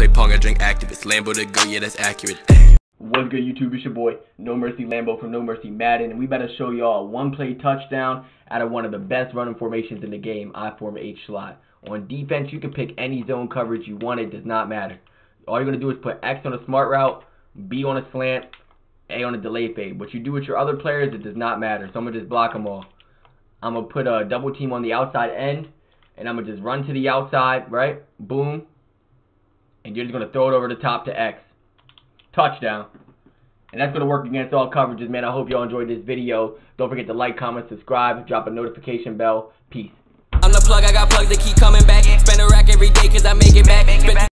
play pong, I drink activist. Lambo to go, yeah, that's accurate. What's good, YouTube? It's your boy, No Mercy Lambo from No Mercy Madden, and we better show y'all one-play touchdown out of one of the best running formations in the game, I form H slot. On defense, you can pick any zone coverage you want. It does not matter. All you're gonna do is put X on a smart route, B on a slant, A on a delay fade. What you do with your other players, it does not matter. So I'm gonna just block them all. I'm gonna put a double team on the outside end, and I'm gonna just run to the outside, right? Boom, and you're just gonna throw it over the top to X touchdown. And that's going to work against all coverages, man. I hope y'all enjoyed this video. Don't forget to like, comment, subscribe, drop a notification bell. Peace. I'm the plug, I got plugs that keep coming back. Spend a rack every day cause I make it back.